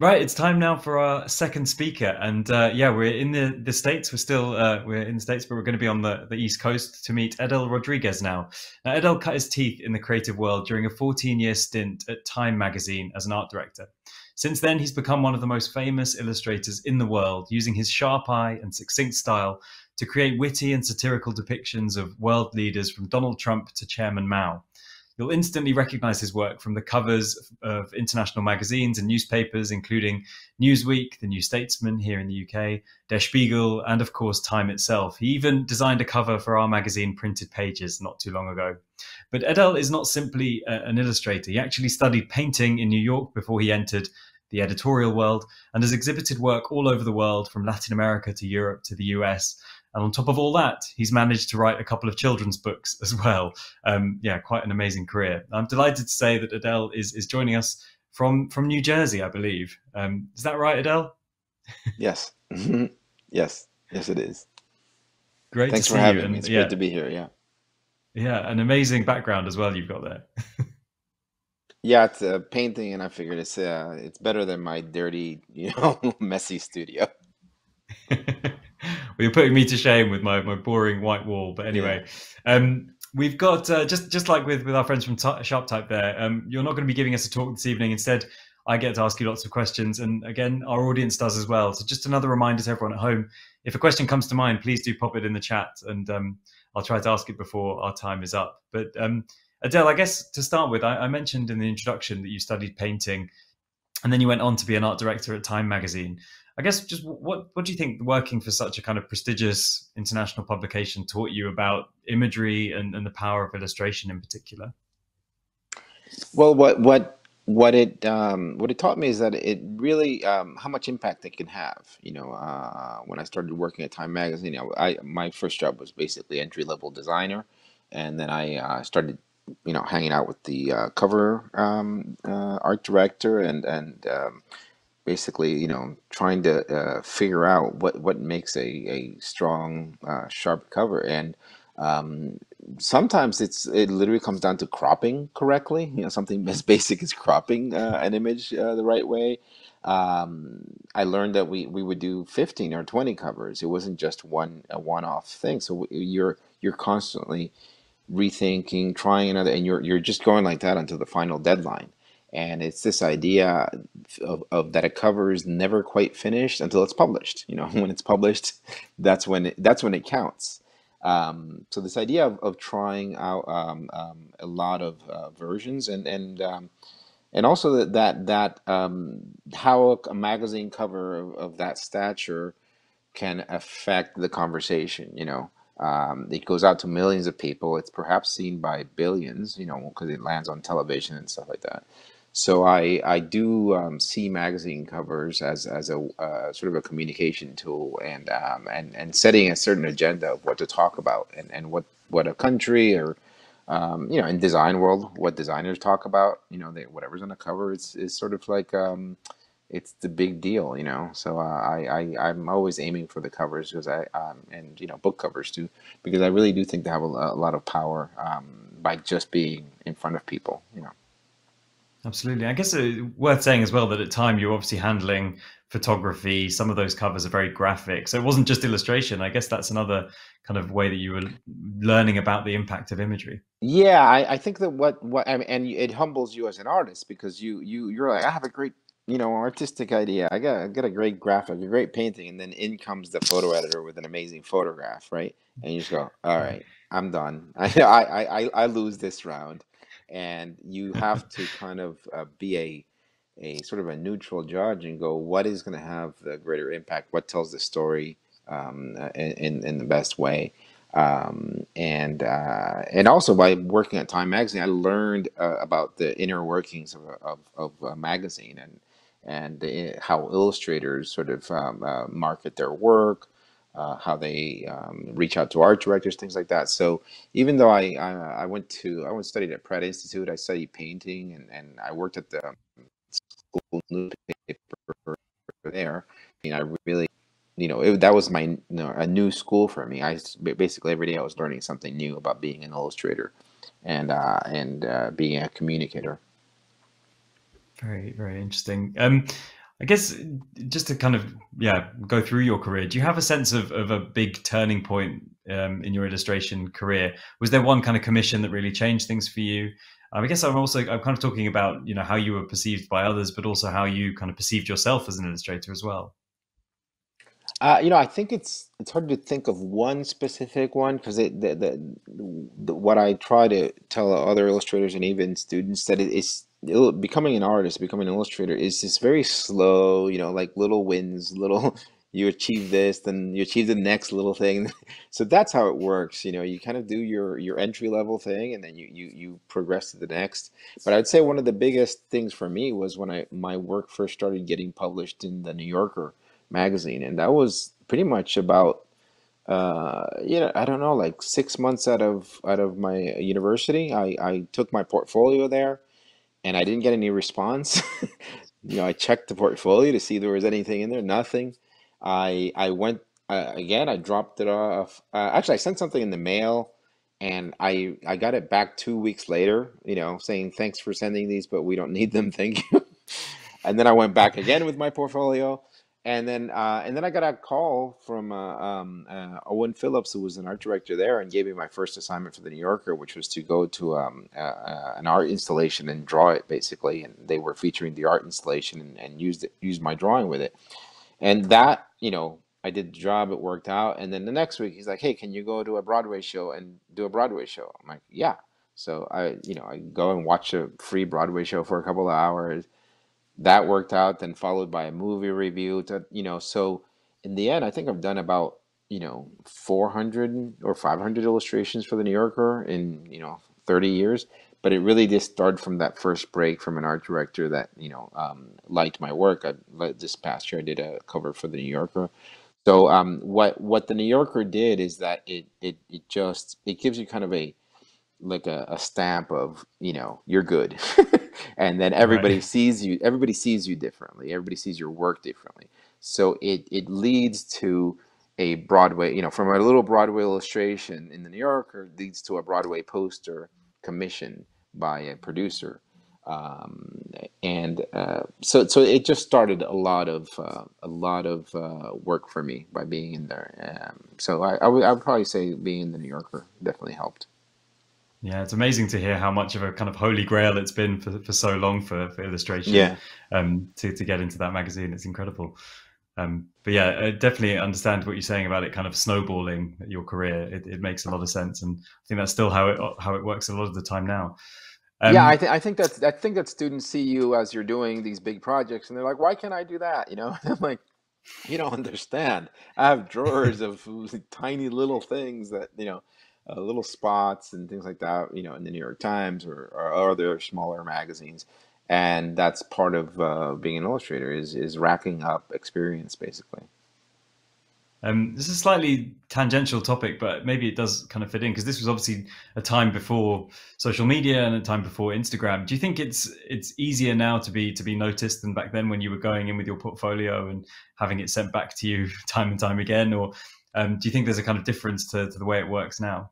Right, it's time now for our second speaker, and uh, yeah, we're in the, the states. We're still uh, we're in the states, but we're going to be on the, the east coast to meet Edel Rodriguez now. Edel cut his teeth in the creative world during a 14 year stint at Time magazine as an art director. Since then, he's become one of the most famous illustrators in the world, using his sharp eye and succinct style to create witty and satirical depictions of world leaders from Donald Trump to Chairman Mao. You'll instantly recognize his work from the covers of international magazines and newspapers, including Newsweek, The New Statesman here in the UK, Der Spiegel, and of course Time itself. He even designed a cover for our magazine Printed Pages not too long ago. But Edel is not simply a, an illustrator. He actually studied painting in New York before he entered the editorial world and has exhibited work all over the world from Latin America to Europe to the US and on top of all that, he's managed to write a couple of children's books as well. Um, yeah, quite an amazing career. I'm delighted to say that Edel is is joining us from from New Jersey, I believe. Um, is that right, Edel? yes. yes. Yes, it is. Great. Thanks for having you. me. It's yeah. great to be here. Yeah. Yeah, an amazing background as well you've got there. yeah, it's a painting, and I figured it's uh, it's better than my dirty, you know, messy studio well, you're putting me to shame with my, my boring white wall. But anyway, yeah. um, we've got uh, just just like with with our friends from T- Sharp Type. There, um, you're not going to be giving us a talk this evening. Instead, I get to ask you lots of questions, and again, our audience does as well. So just another reminder to everyone at home: if a question comes to mind, please do pop it in the chat, and um, I'll try to ask it before our time is up. But um, Edel, I guess to start with, I, I mentioned in the introduction that you studied painting, and then you went on to be an art director at Time Magazine. I guess just what what do you think working for such a kind of prestigious international publication taught you about imagery and, and the power of illustration in particular? Well, what what what it um, what it taught me is that it really um, how much impact it can have. You know, uh, when I started working at Time Magazine, I, my first job was basically entry level designer, and then I uh, started you know hanging out with the uh, cover um, uh, art director and and um, basically, you know, trying to uh, figure out what what makes a a strong, uh, sharp cover, and um, sometimes it's it literally comes down to cropping correctly. You know, something as basic as cropping uh, an image uh, the right way. Um, I learned that we we would do fifteen or twenty covers. It wasn't just one a one off thing. So you're you're constantly rethinking, trying another, and you're you're just going like that until the final deadline and it's this idea of, of that a cover is never quite finished until it's published. You know when it's published that's when it, that's when it counts. Um, so this idea of, of trying out um, um, a lot of uh, versions and and um, and also that that, that um, how a magazine cover of, of, that stature can affect the conversation you know? Um, it goes out to millions of people. It's perhaps seen by billions you know because it lands on television and stuff like that so I I do um, see magazine covers as as a uh, sort of a communication tool and um, and and setting a certain agenda of what to talk about and, and what what a country or um, you know in design world what designers talk about you know they, whatever's on the cover is is sort of like um, it's the big deal you know so uh, I, I I'm always aiming for the covers because I um, and you know book covers too because I really do think they have a, a lot of power um, by just being in front of people you know. Absolutely. I guess it's uh, worth saying as well that at time you're obviously handling photography. Some of those covers are very graphic. So it wasn't just illustration. I guess that's another kind of way that you were learning about the impact of imagery. Yeah, I, I think that what what I mean, and it humbles you as an artist because you you you're like I have a great you know artistic idea. I got I got a great graphic, a great painting, and then in comes the photo editor with an amazing photograph, right? And you just go, all right, I'm done. I I I, I lose this round and you have to kind of uh, be a a sort of a neutral judge and go, what is going to have the greater impact? What tells the story um, uh, in in the best way? Um, and uh, and also by working at Time Magazine, I learned uh, about the inner workings of of, of a magazine and and the, how illustrators sort of um, uh, market their work, uh, how they um, reach out to art directors, things like that. So even though I I, I went to I went studied at Pratt Institute, I studied painting, and, and I worked at the school newspaper there. I mean, I really you know it, that was my you know, a new school for me. I basically every day I was learning something new about being an illustrator and uh, and uh, being a communicator. Very very interesting. Um, I guess just to kind of yeah go through your career, do you have a sense of, of a big turning point um, in your illustration career? Was there one kind of commission that really changed things for you? Um, I guess I'm also I'm kind of talking about you know how you were perceived by others, but also how you kind of perceived yourself as an illustrator as well. Uh, you know, I think it's it's hard to think of one specific one because the, the, the what I try to tell other illustrators and even students that it is becoming an artist, becoming an illustrator is just very slow. You know, like little wins, little you achieve this, then you achieve the next little thing. So that's how it works. You know, you kind of do your your entry level thing, and then you you you progress to the next. But I'd say one of the biggest things for me was when I my work first started getting published in the New Yorker magazine, and that was pretty much about uh, you know I don't know like six months out of out of my university. I I took my portfolio there, and I didn't get any response. you know, I checked the portfolio to see if there was anything in there. Nothing. I I went uh, again. I dropped it off. Uh, actually, I sent something in the mail, and I I got it back two weeks later. You know, saying thanks for sending these, but we don't need them. Thank you. and then I went back again with my portfolio, and then uh, and then I got a call from uh, um, uh, Owen Phillips, who was an art director there, and gave me my first assignment for the New Yorker, which was to go to um, uh, uh, an art installation and draw it basically. And they were featuring the art installation and, and used it, used my drawing with it. And that you know I did the job, it worked out. And then the next week he's like, "Hey, can you go to a Broadway show and do a Broadway show?" I'm like, "Yeah." So I you know I go and watch a free Broadway show for a couple of hours that worked out then followed by a movie review to, you know so in the end i think i've done about you know 400 or 500 illustrations for the new yorker in you know 30 years but it really just started from that first break from an art director that you know um, liked my work. I, this past year i did a cover for the new yorker. So um, what what the new yorker did is that it it, it just it gives you kind of a like a, a stamp of you know you're good. And then everybody right. sees you everybody sees you differently. Everybody sees your work differently. So it it leads to a broadway you know from a little broadway illustration in the new yorker leads to a broadway poster commission by a producer. Um, and uh, so so it just started a lot of uh, a lot of uh, work for me by being in there. Um, so I, I, I would probably say being in the new yorker definitely helped yeah, it's amazing to hear how much of a kind of holy grail it's been for, for so long for, for illustration. Yeah. Um, to, to get into that magazine, it's incredible. Um, but yeah, I definitely understand what you're saying about it kind of snowballing your career. It, it makes a lot of sense, and I think that's still how it how it works a lot of the time now. Um, yeah, I, th- I think that's I think that students see you as you're doing these big projects, and they're like, "Why can't I do that?" You know, I'm like, "You don't understand. I have drawers of tiny little things that you know." Uh, little spots and things like that, you know, in the New York Times or, or other smaller magazines. And that's part of uh, being an illustrator is is racking up experience, basically. Um, this is a slightly tangential topic, but maybe it does kind of fit in because this was obviously a time before social media and a time before Instagram. Do you think it's it's easier now to be to be noticed than back then when you were going in with your portfolio and having it sent back to you time and time again, or um, do you think there's a kind of difference to, to the way it works now?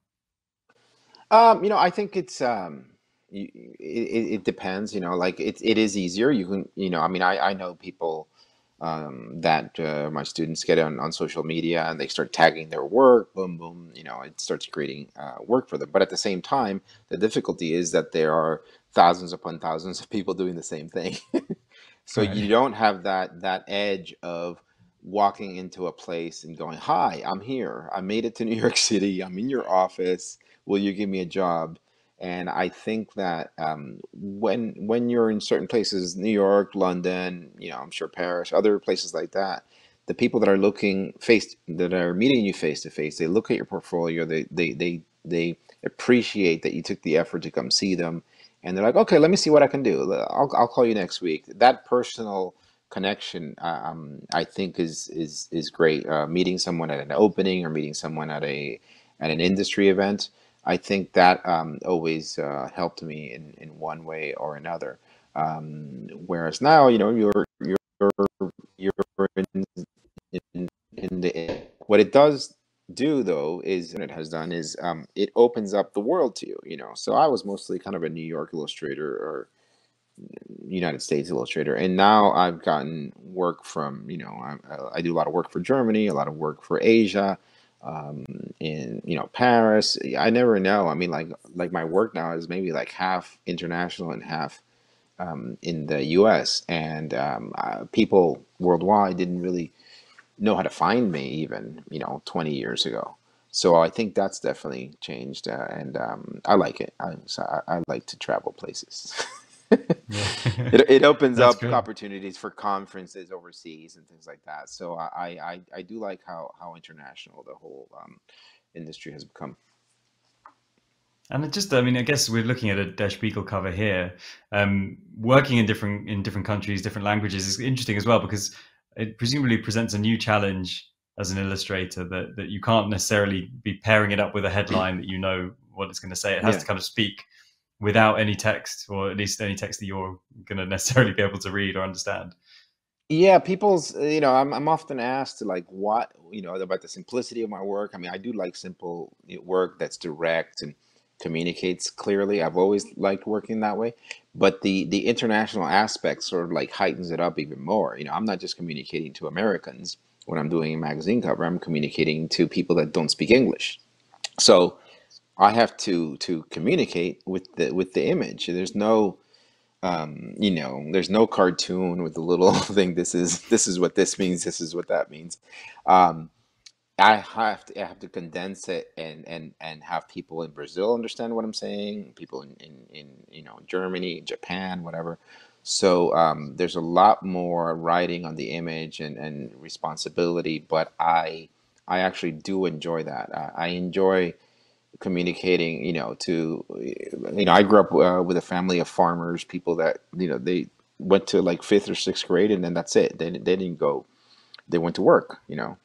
Um, you know, I think it's um, it, it depends. You know, like it it is easier. You can, you know, I mean, I I know people um, that uh, my students get on on social media and they start tagging their work. Boom, boom. You know, it starts creating uh, work for them. But at the same time, the difficulty is that there are thousands upon thousands of people doing the same thing. so Right. you don't have that that edge of walking into a place and going, "Hi, I'm here. I made it to New York City. I'm in your office will you give me a job? And I think that um, when when you're in certain places, New York, London, you know, I'm sure Paris, other places like that, the people that are looking face that are meeting you face to face, they look at your portfolio, they they they they appreciate that you took the effort to come see them, and they're like, okay, let me see what I can do. I'll I'll call you next week. That personal connection, uh, um, I think is is is great. Uh, meeting someone at an opening or meeting someone at a at an industry event I think that um, always uh, helped me in, in one way or another. Um, whereas now, you know, you're you're you're in, in, in the what it does do though is it has done is um, it opens up the world to you. You know, so I was mostly kind of a New York illustrator or United States illustrator, and now I've gotten work from you know I, I do a lot of work for Germany, a lot of work for Asia, um, in you know Paris. I never know. I mean, like like my work now is maybe like half international and half um, in the U.S. and um, uh, people worldwide didn't really know how to find me even you know 20 years ago. So I think that's definitely changed, uh, and um, I like it. I, so I, I like to travel places. it, it opens up good. opportunities for conferences overseas and things like that. So I I, I do like how how international the whole um, industry has become. And it just, I mean, I guess we're looking at a Der Spiegel cover here. Um, working in different in different countries, different languages is interesting as well because it presumably presents a new challenge as an illustrator that that you can't necessarily be pairing it up with a headline that you know what it's going to say. It has Yeah. to kind of speak without any text, or at least any text that you're going to necessarily be able to read or understand. Yeah, people's, uh, you know, I'm I'm often asked like what, you know, about the simplicity of my work. I mean, I do like simple work that's direct and communicates clearly. I've always liked working that way, but the the international aspect sort of like heightens it up even more. You know, I'm not just communicating to Americans when I'm doing a magazine cover. I'm communicating to people that don't speak English. So I have to to communicate with the with the image. There's no um, you know, there's no cartoon with the little thing. This is this is what this means. This is what that means. Um, I have to I have to condense it and and and have people in Brazil understand what I'm saying. People in in, in you know Germany, Japan, whatever. So um, there's a lot more writing on the image and and responsibility. But I I actually do enjoy that. I, I enjoy communicating, you know, to, you know, I grew up uh, with a family of farmers, people that, you know, they went to like fifth or sixth grade and then that's it. They, they didn't go, they went to work, you know,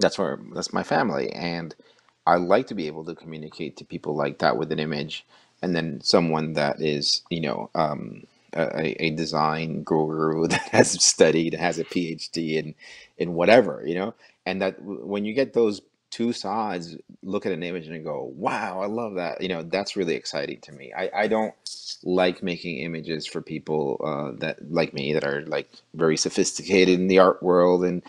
that's where, that's my family. And I like to be able to communicate to people like that with an image and then someone that is, you know, um, a, a design guru that has studied, has a PhD in, in whatever, you know, and that when you get those two sides look at an image and go, wow, I love that. You know, that's really exciting to me. I, I don't like making images for people uh, that like me that are like very sophisticated in the art world and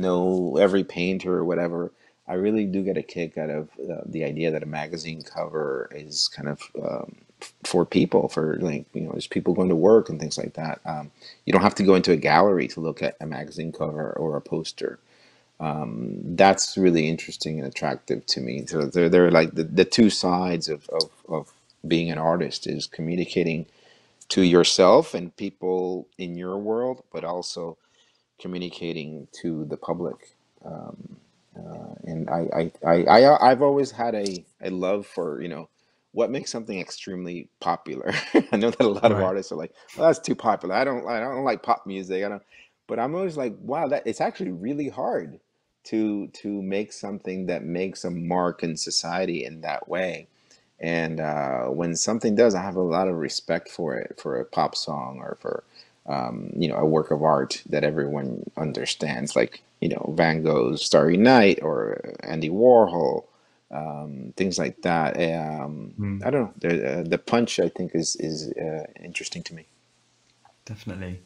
know every painter or whatever. I really do get a kick out of uh, the idea that a magazine cover is kind of um, for people, for like, you know, just people going to work and things like that. Um, you don't have to go into a gallery to look at a magazine cover or a poster um, that's really interesting and attractive to me. So they're, they're like the, the two sides of, of, of being an artist is communicating to yourself and people in your world, but also communicating to the public. Um, uh, and I, I, I, I, I've always had a, a love for, you know, what makes something extremely popular. I know that a lot of artists are like, well, that's too popular. I don't, I don't like pop music. I don't, but I'm always like, wow, that it's actually really hard to to make something that makes a mark in society in that way. And uh, when something does, I have a lot of respect for it, for a pop song or for um, you know a work of art that everyone understands, like you know Van Gogh's Starry Night or Andy Warhol, um, things like that. Um, Hmm. I don't know. The, uh, the punch, I think, is is uh, interesting to me. Definitely.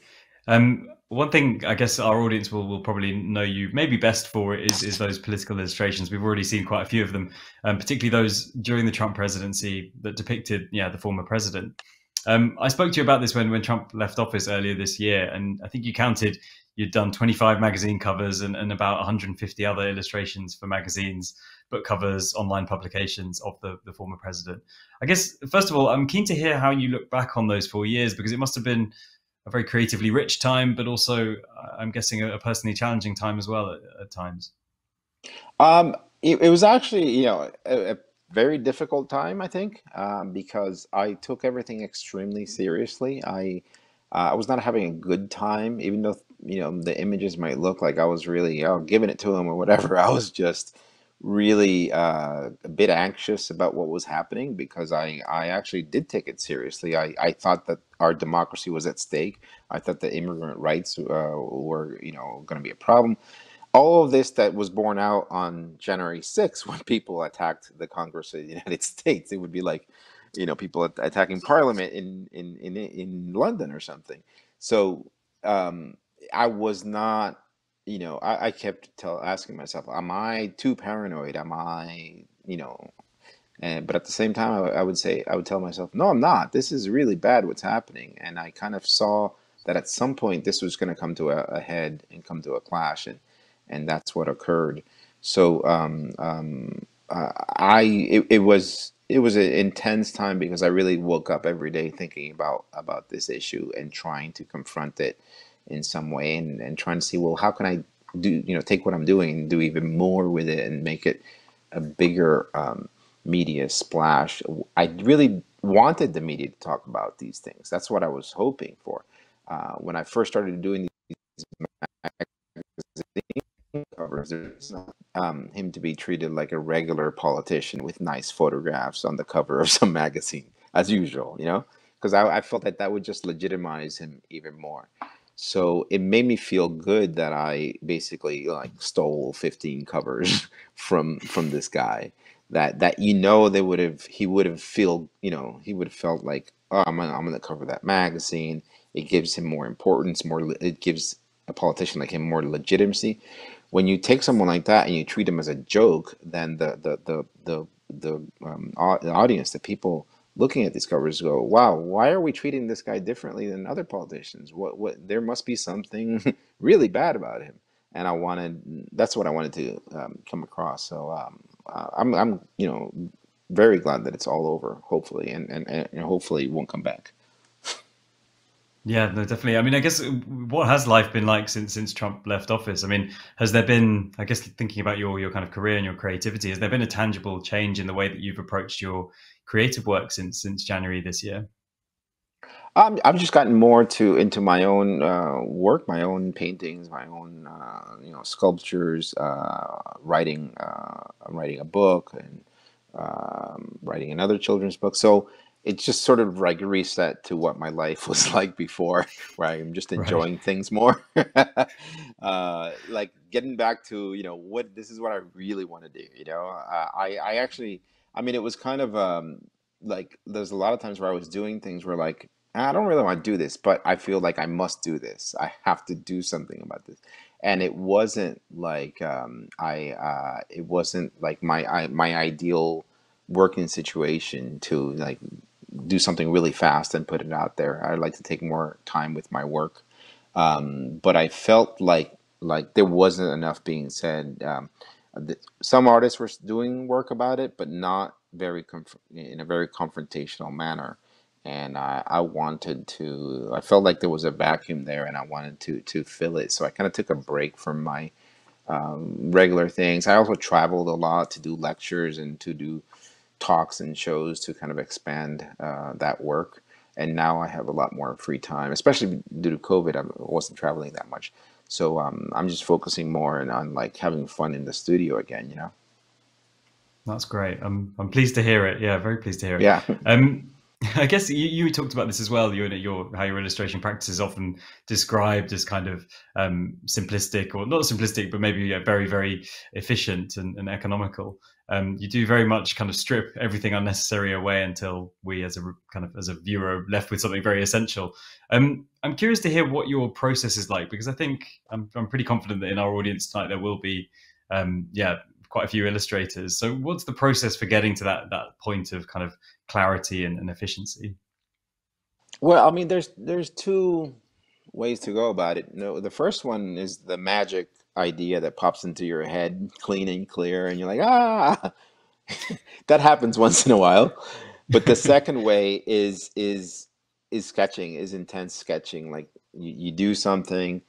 Um, one thing I guess our audience will, will probably know you maybe best for is is those political illustrations. We've already seen quite a few of them, um, particularly those during the Trump presidency that depicted, yeah, the former president. Um, I spoke to you about this when when Trump left office earlier this year, and I think you counted you'd done 25 magazine covers and, and about 150 other illustrations for magazines, book covers, online publications of the, the former president. I guess first of all, I'm keen to hear how you look back on those four years because it must have been a very creatively rich time, but also uh, I'm guessing a, personally challenging time as well at, at times. Um, it, it was actually, you know, a, a very difficult time, I think, um, because I took everything extremely seriously. I uh, I was not having a good time, even though, you know, the images might look like I was really oh, giving it to him or whatever. I was just really uh, a bit anxious about what was happening because I, I actually did take it seriously. I, I thought that our democracy was at stake. I thought that immigrant rights uh, were, you know, going to be a problem all of this that was borne out on January 6th when people attacked the Congress of the United States. It would be like, you know, people attacking Parliament in in in in London or something. So um, I was not, you know, I, I kept tell asking myself, am I too paranoid? Am I, you know, and but at the same time, I, I would say I would tell myself, no, I'm not. This is really bad what's happening, and I kind of saw that at some point this was going to come to a, a head and come to a clash, and and that's what occurred. So um, um, uh, I it, it was it was an intense time because I really woke up every day thinking about about this issue and trying to confront it in some way and, and trying to see well how can I do you know take what I'm doing and do even more with it and make it a bigger um, media splash. I really wanted the media to talk about these things. That's what I was hoping for. Uh, when I first started doing these magazine covers, there's um, him to be treated like a regular politician with nice photographs on the cover of some magazine, as usual, you know, because I, I felt that that would just legitimize him even more. So it made me feel good that I basically like stole 15 covers from from this guy. That that you know they would have he would have feel you know he would have felt like oh I'm gonna, I'm gonna cover that magazine. It gives him more importance more it gives a politician like him more legitimacy. When you take someone like that and you treat him as a joke then the the the the, the, um, the audience the people looking at these covers go wow why are we treating this guy differently than other politicians what what there must be something really bad about him and I wanted that's what I wanted to um, come across. So um, I'm I'm you know very glad that it's all over. Hopefully, and and, and hopefully it won't come back. Yeah, no, definitely. I mean, I guess uh, what has life been like since since Trump left office? I mean, has there been, I guess, thinking about your your kind of career and your creativity, has there been a tangible change in the way that you've approached your creative work since since January this year? Um, I've just gotten more to into my own uh, work, my own paintings, my own uh, you know sculptures, uh, writing. Uh, I'm writing a book and um, writing another children's book. So it's just sort of like reset to what my life was like before, where I'm just Right. enjoying things more. uh, like getting back to you know what this is what I really want to do. You know, uh, I I actually I mean it was kind of um, like there's a lot of times where I was doing things where like I don't really want to do this, but I feel like I must do this. I have to do something about this. And it wasn't like um, I. Uh, it wasn't like my I, my ideal working situation to like do something really fast and put it out there. I like to take more time with my work. Um, but I felt like like there wasn't enough being said. Um, th- some artists were doing work about it, but not very conf- in a very confrontational manner and I, I wanted to i felt like there was a vacuum there and i wanted to to fill it so i kind of took a break from my um, regular things i also traveled a lot to do lectures and to do talks and shows to kind of expand uh, that work and now i have a lot more free time especially due to covid i wasn't traveling that much so um, i'm just focusing more on, on like having fun in the studio again you know That's great. I'm I'm pleased to hear it. Yeah, very pleased to hear it. yeah Um, I guess you, you talked about this as well. Your, your how your illustration practice is often described as kind of um, simplistic, or not simplistic, but maybe yeah, very very efficient and, and economical. Um, you do very much kind of strip everything unnecessary away until we, as a kind of as a viewer, are left with something very essential. Um, I'm curious to hear what your process is like because I think I'm, I'm pretty confident that in our audience tonight there will be, um, yeah, quite a few illustrators. So, what's the process for getting to that that point of kind of clarity and, and efficiency? well i mean there's there's two ways to go about it. No, the first one is the magic idea that pops into your head, clean and clear, and you're like, ah, that happens once in a while. But the second way is is is sketching, is intense sketching. Like you, you do something,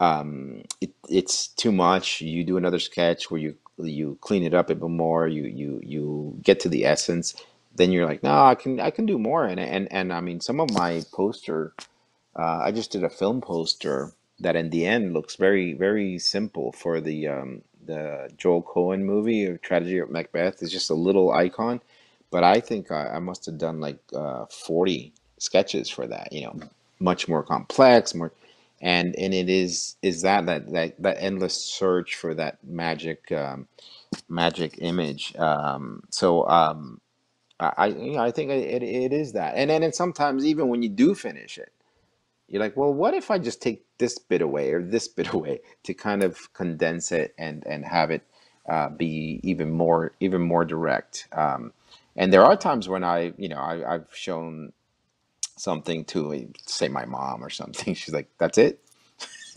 um, it, it's too much. You do another sketch where you you clean it up a bit more. You you you get to the essence. Then you're like, no, I can I can do more. And and and I mean, some of my poster uh, I just did a film poster that in the end looks very, very simple for the um, the Joel Coen movie of Tragedy of Macbeth. It's just a little icon, but I think I, I must have done like uh, 40 sketches for that, you know, much more complex, more and and it is is that that that, that endless search for that magic um, magic image. Um, so um, I you know, I think it, it, it is that, and then and sometimes even when you do finish it you're like, well, what if I just take this bit away or this bit away to kind of condense it and and have it uh, be even more even more direct. Um, and there are times when I, you know, I, I've shown something to say my mom or something. She's like, "That's it."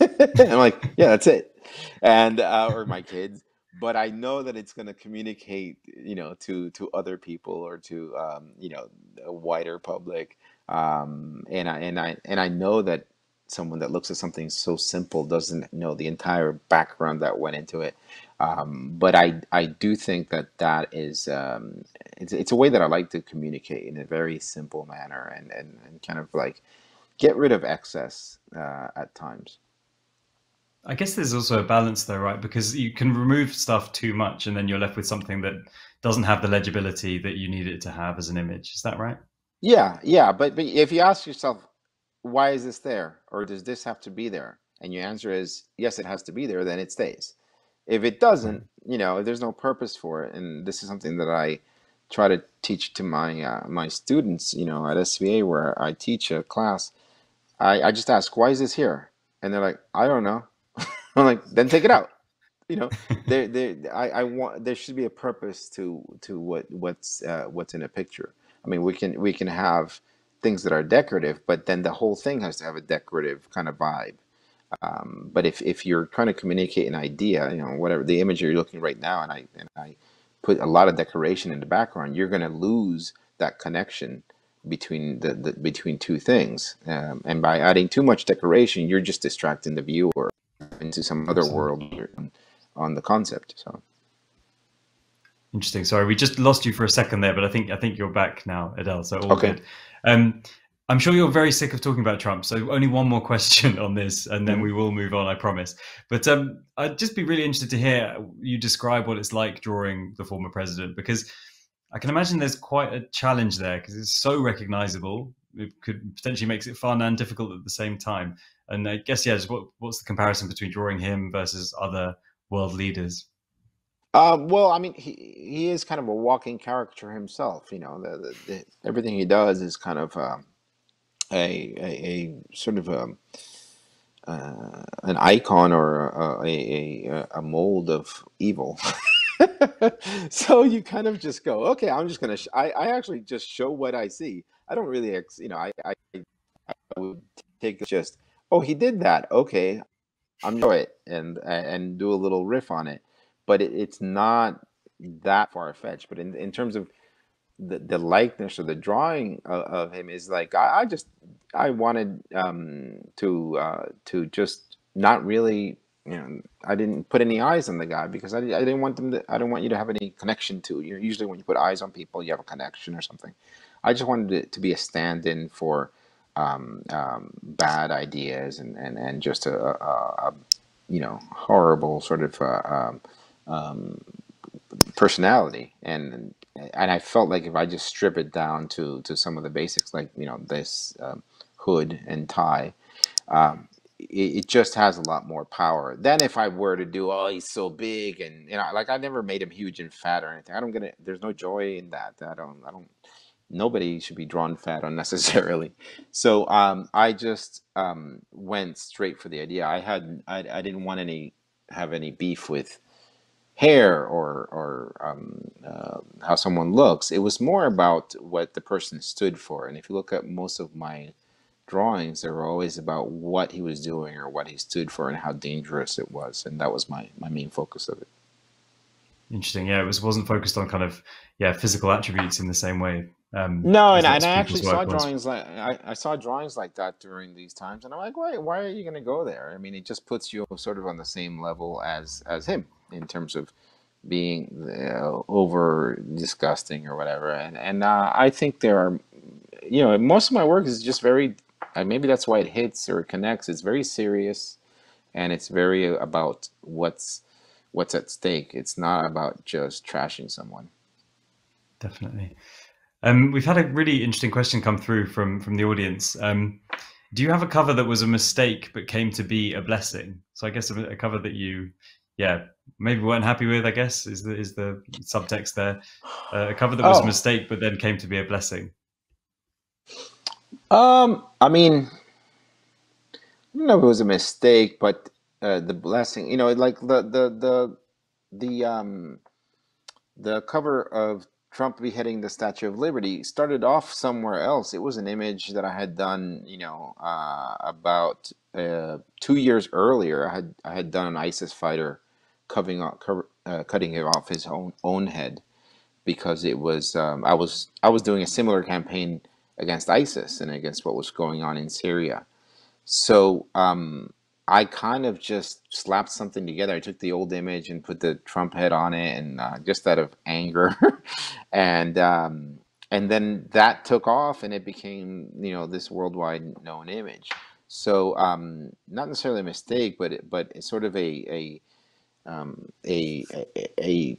I'm like, "Yeah, that's it," and uh, or my kids. But I know that it's going to communicate, you know, to to other people or to um, you know a wider public. Um, and I and I and I know that someone that looks at something so simple doesn't know the entire background that went into it. Um, but I I do think that that is um, it's, it's a way that I like to communicate in a very simple manner and, and, and kind of like get rid of excess uh, at times. I guess there's also a balance though, right? Because you can remove stuff too much and then you're left with something that doesn't have the legibility that you need it to have as an image. Is that right? Yeah, yeah. But, but if you ask yourself, why is this there? Or does this have to be there? And your answer is, yes, it has to be there, then it stays. If it doesn't, you know, if there's no purpose for it, and this is something that I try to teach to my uh, my students, you know, at SVA where I teach a class, I, I just ask, why is this here? And they're like, I don't know. I'm like, then take it out. You know, there, there, I, I want there should be a purpose to to what what's uh, what's in a picture. I mean, we can we can have things that are decorative, but then the whole thing has to have a decorative kind of vibe. Um, but if, if you're trying to communicate an idea, you know, whatever the image you're looking right now, and I and I put a lot of decoration in the background, you're going to lose that connection between the, the between two things. Um, and by adding too much decoration, you're just distracting the viewer into some other world on, on the concept. So. Interesting. Sorry, we just lost you for a second there, but I think I think you're back now, Edel. So all okay. good. Um, I'm sure you're very sick of talking about Trump. So only one more question on this, and then mm-hmm. we will move on. I promise. But um, I'd just be really interested to hear you describe what it's like drawing the former president, because I can imagine there's quite a challenge there because it's so recognizable. It could potentially makes it fun and difficult at the same time. And I guess yeah, just what, what's the comparison between drawing him versus other world leaders? Um, well, I mean, he he is kind of a walking caricature himself. You know, the, the, the everything he does is kind of um, a, a, a sort of a, uh, an icon or a, a, a mold of evil. so you kind of just go, okay, I'm just gonna. I I actually just show what I see. I don't really, ex- you know, I I, I would take just, oh, he did that. Okay, I'm enjoy it and and do a little riff on it, but it, it's not that far fetched. But in in terms of the, the likeness or the drawing of, of him is like I, I, just I wanted um, to uh, to just not really you know I didn't put any eyes on the guy because I, I didn't want them to I don't want you to have any connection to you. know Usually when you put eyes on people you have a connection or something. I just wanted it to be a stand-in for um, um, bad ideas and, and, and just a, a, a you know horrible sort of uh, um, personality and and I felt like if I just strip it down to to some of the basics, like you know this um, hood and tie, um, it, it, just has a lot more power than if I were to do oh he's so big and you know like I never made him huge and fat or anything. I don't get it. There's no joy in that. I don't. I don't. Nobody should be drawn fat unnecessarily. So um, I just um, went straight for the idea. I had I, I didn't want any have any beef with hair or or um, uh, how someone looks. It was more about what the person stood for. And if you look at most of my drawings, they were always about what he was doing or what he stood for and how dangerous it was. And that was my my main focus of it. Interesting. Yeah, it was wasn't focused on kind of yeah physical attributes in the same way. Um, no, and, and I actually saw drawings like I, I saw drawings like that during these times, and I'm like, why why are you going to go there? I mean, it just puts you sort of on the same level as as him in terms of being uh, over disgusting or whatever. And and uh, I think there are, you know, most of my work is just very. Uh, maybe that's why it hits or it connects. It's very serious, and it's very about what's what's at stake. It's not about just trashing someone. Definitely. Um, we've had a really interesting question come through from from the audience. Um, do you have a cover that was a mistake but came to be a blessing? So I guess a, a cover that you yeah, maybe weren't happy with. I guess is the is the subtext there. Uh, a cover that was oh. a mistake, but then came to be a blessing. Um, I mean, I don't know if it was a mistake, but uh, the blessing, you know, like the the the the um the cover of Trump beheading the Statue of Liberty started off somewhere else. It was an image that I had done, you know, uh, about uh, two years earlier. I had I had done an ISIS fighter cutting off, uh, cutting off his own own head because it was um, I was I was doing a similar campaign against ISIS and against what was going on in Syria. So um, I kind of just slapped something together. I took the old image and put the Trump head on it, and uh, just out of anger, and um, and then that took off, and it became you know this worldwide known image. So um, not necessarily a mistake, but but it's sort of a a, um, a a a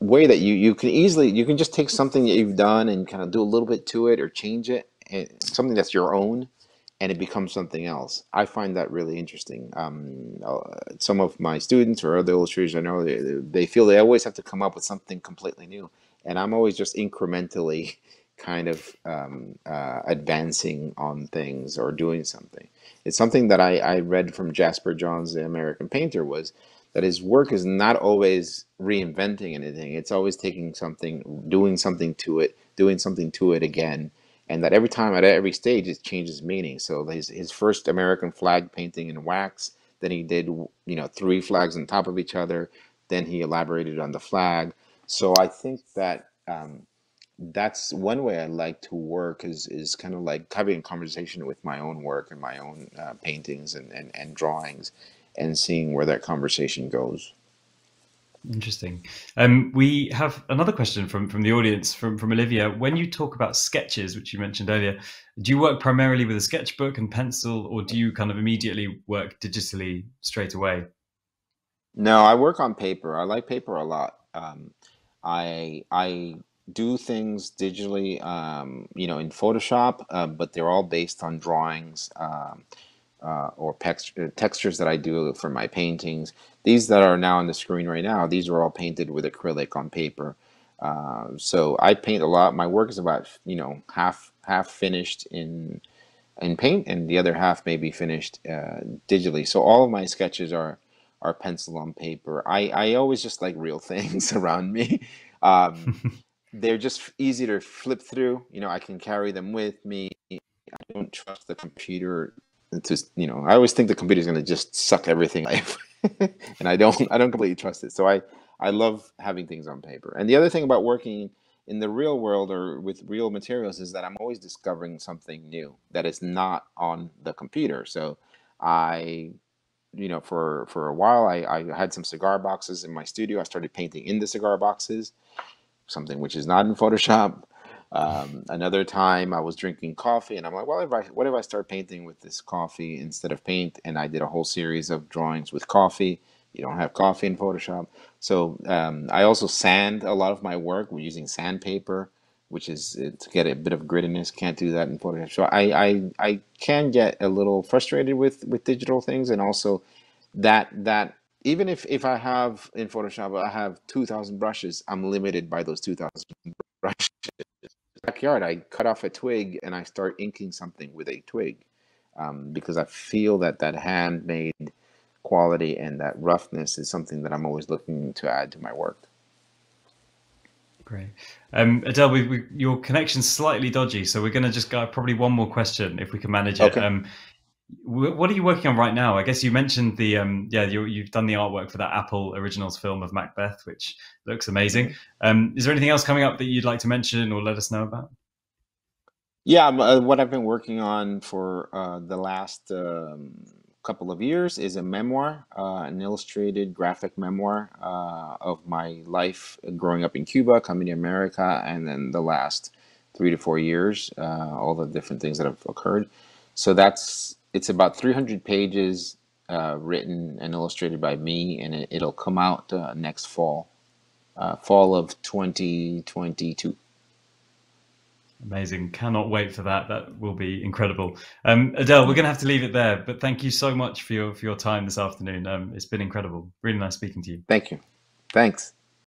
way that you you can easily you can just take something that you've done and kind of do a little bit to it or change it, and something that's your own and it becomes something else. I find that really interesting. Um, uh, some of my students or other illustrators I know, they, they feel they always have to come up with something completely new. And I'm always just incrementally kind of um, uh, advancing on things or doing something. It's something that I, I read from Jasper Johns, the American painter, was that his work is not always reinventing anything. It's always taking something, doing something to it, doing something to it again, and that every time at every stage it changes meaning. So his his first American flag painting in wax, then he did you know three flags on top of each other, then he elaborated on the flag. So I think that um, that's one way I like to work is is kind of like having a conversation with my own work and my own uh, paintings and, and, and drawings, and seeing where that conversation goes. Interesting. Um, we have another question from, from the audience from, from Olivia. When you talk about sketches, which you mentioned earlier, do you work primarily with a sketchbook and pencil, or do you kind of immediately work digitally straight away? No, I work on paper. I like paper a lot. Um, I I do things digitally, um, you know, in Photoshop, uh, but they're all based on drawings. Um, uh, or uh, textures that I do for my paintings. These that are now on the screen right now, these are all painted with acrylic on paper. Uh, so I paint a lot. My work is about you know half half finished in in paint, and the other half may be finished uh, digitally. So all of my sketches are are pencil on paper. I I always just like real things around me. Um, they're just easy to flip through. You know, I can carry them with me. I don't trust the computer to you know i always think the computer is going to just suck everything and i don't i don't completely trust it. So i i love having things on paper. And the other thing about working in the real world or with real materials is that i'm always discovering something new that is not on the computer. So i you know for for a while i i had some cigar boxes in my studio. I started painting in the cigar boxes something which is not in photoshop um, another time I was drinking coffee and I'm like, well, if I, what if I start painting with this coffee instead of paint? And I did a whole series of drawings with coffee. You don't have coffee in Photoshop. So um, I also sand a lot of my work. We're using sandpaper, which is uh, to get a bit of grittiness. Can't do that in Photoshop. So I, I, I can get a little frustrated with, with digital things and also that, that even if, if I have in Photoshop, I have 2000 brushes, I'm limited by those 2000 brushes backyard, I cut off a twig and I start inking something with a twig um, because I feel that that handmade quality and that roughness is something that I'm always looking to add to my work. Great. Um, Edel, we, we, your connection's slightly dodgy, so we're going to just go probably one more question if we can manage it. Okay. Um, what are you working on right now? I guess you mentioned the um, yeah you, have done the artwork for that Apple Originals film of Macbeth, which looks amazing. Mm-hmm. Um, is there anything else coming up that you'd like to mention or let us know about? Yeah, uh, what I've been working on for uh, the last um, couple of years is a memoir, uh, an illustrated graphic memoir uh, of my life growing up in Cuba, coming to America, and then the last three to four years, uh, all the different things that have occurred. So that's it's about 300 pages uh, written and illustrated by me, and it, will come out uh, next fall, uh, fall of 2022. Amazing. Cannot wait for that. That will be incredible. Um, Edel, we're going to have to leave it there, but thank you so much for your, for your time this afternoon. Um, it's been incredible. Really nice speaking to you. Thank you. Thanks.